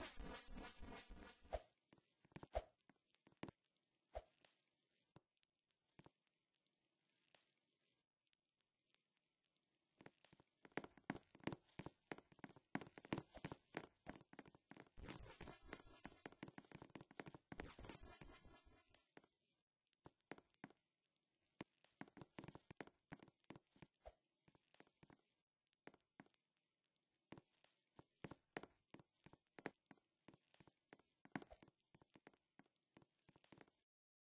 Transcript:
どうぞ。